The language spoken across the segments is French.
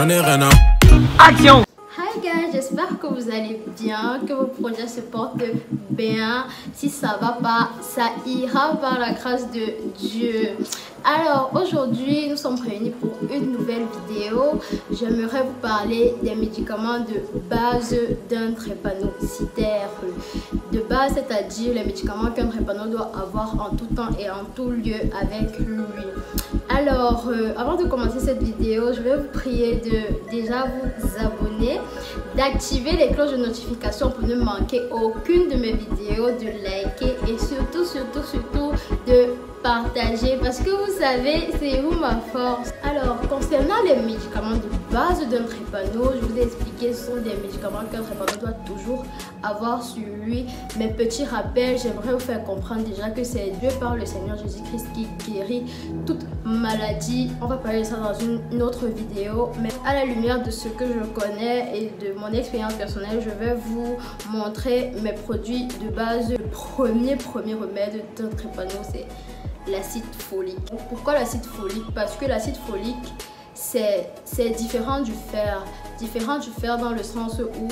j'en ai rien à. Action Hi guys, j'espère que vous allez bien, que vos projets se portent bien. Si ça va pas, ça ira par la grâce de Dieu. Alors aujourd'hui, nous sommes réunis pour une nouvelle vidéo. J'aimerais vous parler des médicaments de base d'un drépanocytaire. De base, c'est-à-dire les médicaments qu'un drépano doit avoir en tout temps et en tout lieu avec lui. Alors, euh, avant de commencer cette vidéo, je vais vous prier de déjà vous abonner, d'activer les cloches de notification pour ne manquer aucune de mes vidéos, de liker et surtout, surtout, surtout de partager parce que vous savez, c'est vous ma force. Alors, concernant les médicaments de base d'un trépano, je vous ai expliqué, ce sont des médicaments qu'un trépano doit toujours avoir sur lui. Mes petits rappels, j'aimerais vous faire comprendre déjà que c'est Dieu par le Seigneur Jésus-Christ qui guérit toute maladie. On va parler de ça dans une autre vidéo, mais à la lumière de ce que je connais et de mon expérience personnelle, je vais vous montrer mes produits de base. Le premier, premier remède trépano, c'est l'acide folique. Pourquoi l'acide folique? Parce que l'acide folique, c'est différent du fer. Différent du fer dans le sens où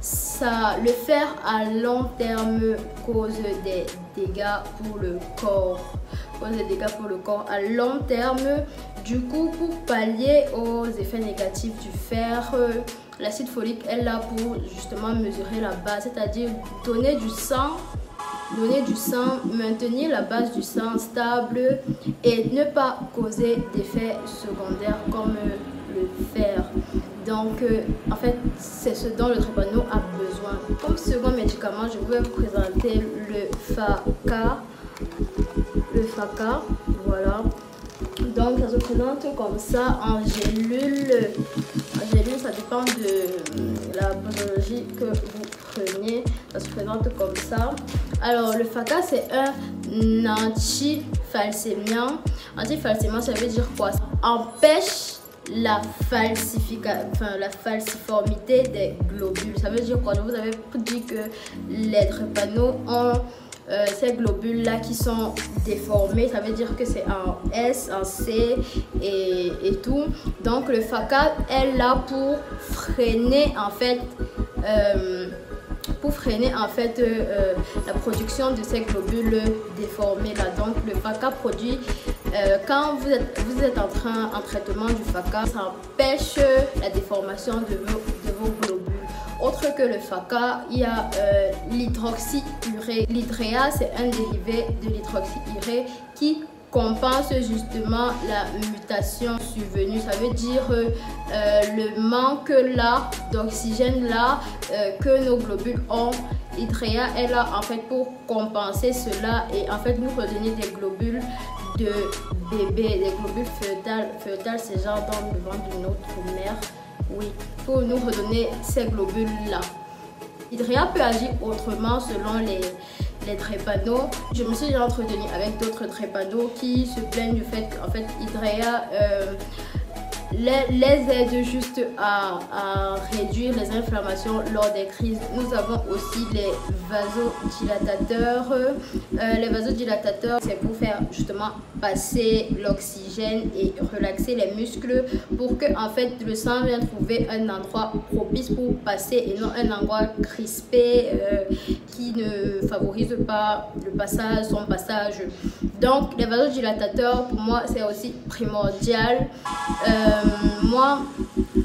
ça, le fer à long terme cause des dégâts pour le corps. Des dégâts pour le corps à long terme. Du coup, pour pallier aux effets négatifs du fer, l'acide folique est là pour justement mesurer la base, c'est-à-dire donner du sang donner du sang, maintenir la base du sang stable et ne pas causer d'effets secondaires comme le fer. Donc, euh, en fait, c'est ce dont le trépano a besoin. Comme second médicament, je vais vous présenter le FACA. Le FACA, voilà. Donc, ça se présente comme ça en gélule. En gélule, ça dépend de la posologie que vous prenez. Ça se présente comme ça. Alors, le FACA, c'est un anti-falsémiant. Anti-falsémiant, ça veut dire quoi? Ça empêche la, enfin, la falsiformité des globules. Ça veut dire quoi? Je vous avais dit que les drépano ont euh, ces globules-là qui sont déformés. Ça veut dire que c'est un S, un C et, et, tout. Donc le FACA est là pour freiner en fait... Euh, pour freiner en fait euh, la production de ces globules déformés là. Donc le FACA produit quand vous êtes, vous êtes en train en traitement du FACA, ça empêche la déformation de vos globules. Autre que le FACA, il y a euh, l'hydroxyurée. L'hydréa, c'est un dérivé de l'hydroxyurée qui compense justement la mutation survenue. Ça veut dire euh, le manque là d'oxygène là euh, que nos globules ont. L'hydréa est là en fait pour compenser cela et en fait nous redonner des globules de bébé, des globules fœtales. Fœtales, c'est genre dans le ventre de notre mère. Oui, pour nous redonner ces globules-là. Hydrea peut agir autrement selon les, les trépanos. Je me suis déjà entretenue avec d'autres trépanos qui se plaignent du fait qu'en fait Hydrea euh, les, aide juste à, réduire les inflammations lors des crises. Nous avons aussi les vasodilatateurs. Euh, les vasodilatateurs, c'est pour faire justement passer l'oxygène et relaxer les muscles pour que en fait le sang vienne trouver un endroit propice pour passer et non un endroit crispé euh, qui ne favorise pas le passage, son passage. Donc les vasodilatateurs pour moi c'est aussi primordial. Euh, moi,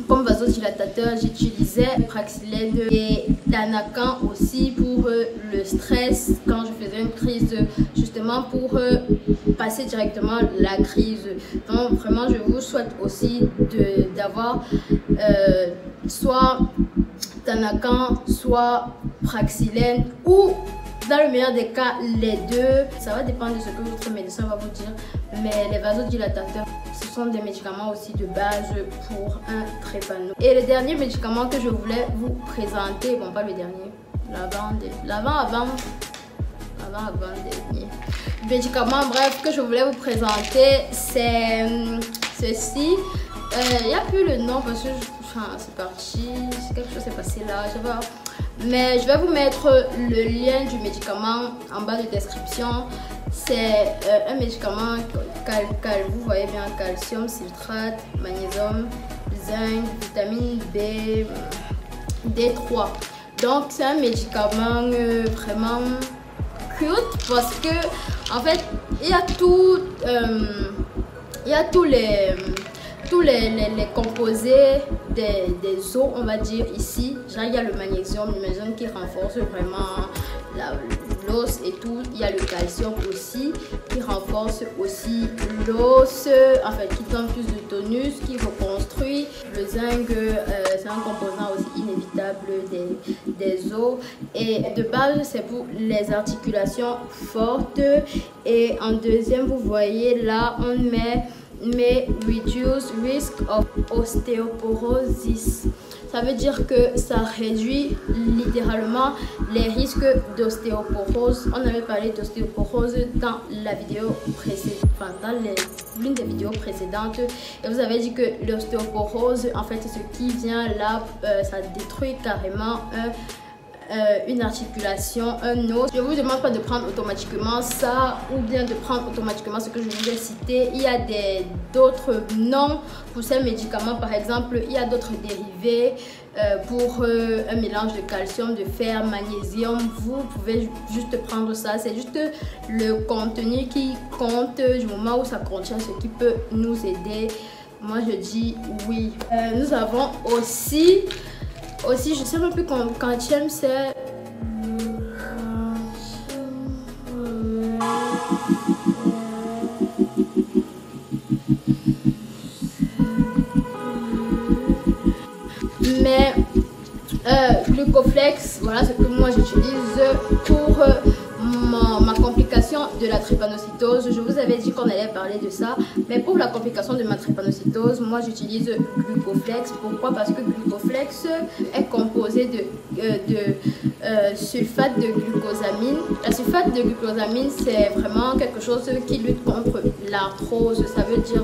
comme vasodilatateur, j'utilisais Praxilène et Tanakan aussi pour euh, le stress quand je faisais une crise, justement pour euh, passer directement la crise. Donc vraiment, je vous souhaite aussi d'avoir euh, soit Tanakan, soit Praxilène ou dans le meilleur des cas, les deux. Ça va dépendre de ce que votre médecin va vous dire. Mais les vasodilatateurs, ce sont des médicaments aussi de base pour un trépano. Et le dernier médicament que je voulais vous présenter, bon pas le dernier, l'avant, l'avant, avant, avant, avant dernier. Médicament, bref, que je voulais vous présenter, c'est hum, ceci. Il euh, n'y a plus le nom parce que c'est parti, quelque chose s'est passé là, je sais mais je vais vous mettre le lien du médicament en bas de description. C'est euh, un médicament, cal, cal, vous voyez bien, calcium, citrate, magnésium, zinc, vitamine B, D3. Donc c'est un médicament euh, vraiment cute parce que en fait il y a tout, euh, il y a tous les tous les, les, composés des, des, os, on va dire ici. Genre, il y a le magnésium, le magnésium qui renforce vraiment et tout. Il y a le calcium aussi qui renforce aussi l'os, en fait, qui donne plus de tonus, qui reconstruit. Le zinc, euh, c'est un composant aussi inévitable des, des os. Et de base, c'est pour les articulations fortes. Et en deuxième, vous voyez là, on met mais reduce risk of osteoporosis. Ça veut dire que ça réduit littéralement les risques d'ostéoporose. On avait parlé d'ostéoporose dans la vidéo précédente, dans l'une des vidéos précédentes. Et vous avez dit que l'ostéoporose, en fait, ce qui vient là, euh, ça détruit carrément un euh, une articulation, un os. Je vous demande pas de prendre automatiquement ça ou bien de prendre automatiquement ce que je vous ai cité. Il y a d'autres noms pour ces médicaments. Par exemple, il y a d'autres dérivés euh, pour euh, un mélange de calcium, de fer, magnésium. Vous pouvez juste prendre ça. C'est juste le contenu qui compte du moment où ça contient ce qui peut nous aider. Moi, je dis oui. nous avons aussi aussi, je sais même plus quand, quand j'aime, c'est... Mais euh, Glucoflex, voilà ce que moi j'utilise pour euh, ma de la trépanocytose. Je vous avais dit qu'on allait parler de ça. Mais pour la complication de ma trépanocytose, moi j'utilise Glucoflex. Pourquoi? Parce que Glucoflex est composé de, euh, euh, sulfate de glucosamine. La sulfate de glucosamine, c'est vraiment quelque chose qui lutte contre l'arthrose. Ça veut dire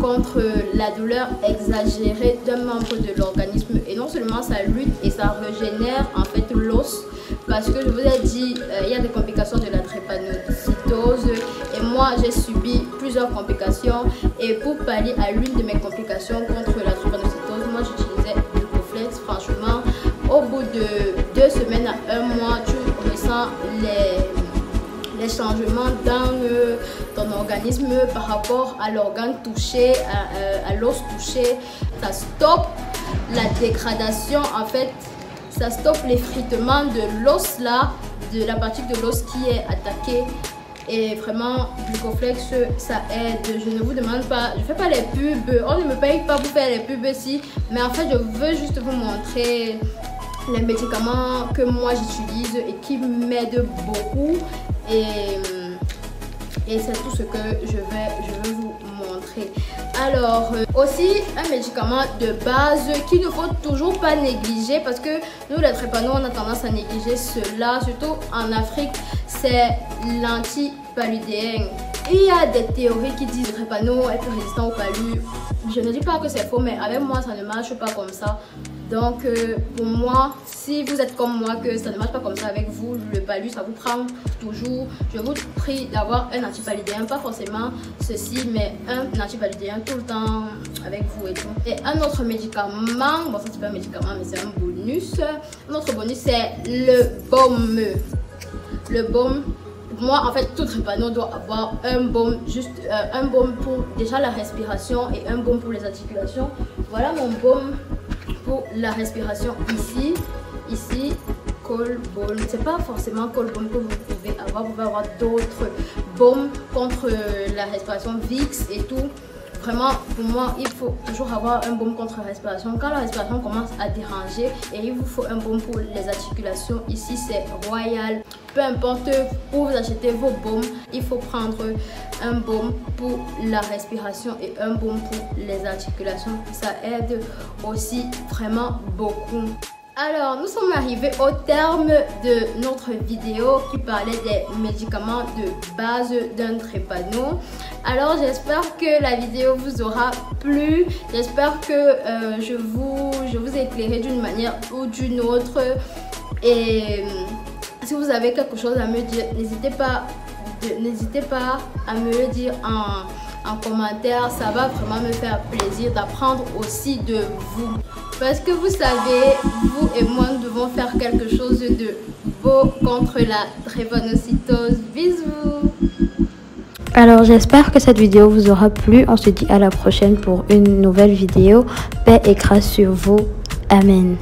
contre la douleur exagérée d'un membre de l'organisme. Et non seulement ça lutte et ça régénère en fait l'os parce que je vous ai dit, euh, il y a des complications de la drépanocytose et moi j'ai subi plusieurs complications et pour pallier à l'une de mes complications contre la drépanocytose, moi j'utilisais le Coflex. Franchement, au bout de deux semaines à un mois, tu ressens les, changements dans euh, ton organisme par rapport à l'organe touché, à, euh, à l'os touché. Ça stoppe la dégradation en fait ça stoppe l'effritement de l'os là, de la partie de l'os qui est attaquée. Et vraiment, Glucoflex, ça aide. Je ne vous demande pas, je fais pas les pubs. On ne me paye pas pour faire les pubs ici. Mais en fait, je veux juste vous montrer les médicaments que moi j'utilise et qui m'aident beaucoup. Et, et c'est tout ce que je vais, je vais vous Alors, euh, aussi un médicament de base qu'il ne faut toujours pas négliger parce que nous, les trépanos, on a tendance à négliger cela, surtout en Afrique, c'est l'antipaludéen. Il y a des théories qui disent que le est résistant au palu. Je ne dis pas que c'est faux, mais avec moi, ça ne marche pas comme ça. Donc, euh, pour moi, si vous êtes comme moi, que ça ne marche pas comme ça avec vous, le palu, ça vous prend toujours. Je vous prie d'avoir un antipaludéen, pas forcément ceci, mais un antipaludéen tout le temps avec vous et tout. Et un autre médicament, bon, ça c'est pas un médicament, mais c'est un bonus. Un autre bonus, c'est le baume. Le baume moi, en fait, tout trépano doit avoir un baume, juste euh, un baume pour déjà la respiration et un baume pour les articulations. Voilà mon baume la respiration ici, ici, Colbaume. C'est pas forcément Colbaume que vous pouvez avoir, vous pouvez avoir d'autres baumes contre la respiration VIX et tout. Vraiment, pour moi, il faut toujours avoir un baume contre la respiration. Quand la respiration commence à déranger, et il vous faut un baume pour les articulations. Ici, c'est Royal. Peu importe où vous achetez vos baumes, il faut prendre un baume pour la respiration et un baume pour les articulations. Ça aide aussi vraiment beaucoup. Alors, nous sommes arrivés au terme de notre vidéo qui parlait des médicaments de base d'un trépano. Alors, j'espère que la vidéo vous aura plu. J'espère que euh, je, vous, ai éclairé d'une manière ou d'une autre. Et euh, si vous avez quelque chose à me dire, n'hésitez pas, n'hésitez pas à me le dire en en commentaire. Ça va vraiment me faire plaisir d'apprendre aussi de vous. Parce que vous savez, vous et moi, nous devons faire quelque chose de beau contre la drépanocytose. Bisous alors j'espère que cette vidéo vous aura plu. On se dit à la prochaine pour une nouvelle vidéo. Paix et grâce sur vous. Amen.